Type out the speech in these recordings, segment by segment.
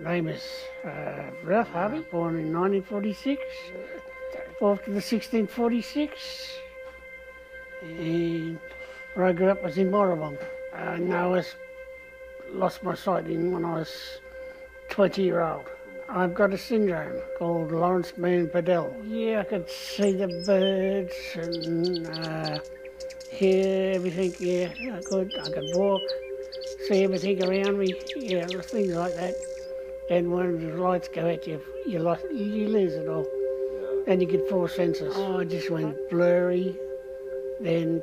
name is uh, Ralph Harvey, born in 1946, 4th to the 1646. And where I grew up was in Morabong. No, I was, lost my sight in when I was 20 year old. I've got a syndrome called Laurence Moon Biedl. Yeah, I could see the birds and uh, hear everything. Yeah, I could. I could walk, see everything around me. Yeah, things like that. And when the lights go out, you, you, lost, you lose it all. And you get four senses. Oh, I just went blurry. Then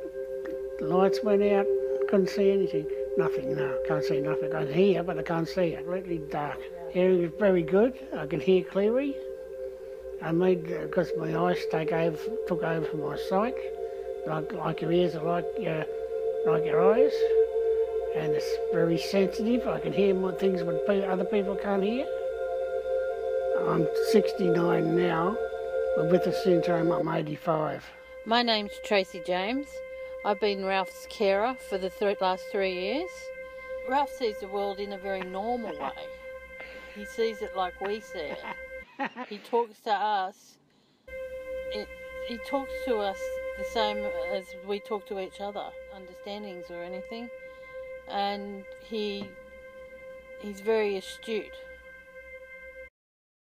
the lights went out. Couldn't see anything. Nothing, no, can't see nothing. I can hear, but I can't see. Completely dark. Hearing is very good. I can hear clearly. I made, uh, because my eyes take over, took over from my sight. Like, like your ears are like your, like your eyes. And it's very sensitive. I can hear more things when other people can't hear. I'm 69 now, but with the syndrome I'm 85. My name's Tracey James. I've been Ralph's carer for the th- last three years. Ralph sees the world in a very normal way. He sees it like we see it. He talks to us. It, he talks to us the same as we talk to each other, understandings or anything. And he he's very astute.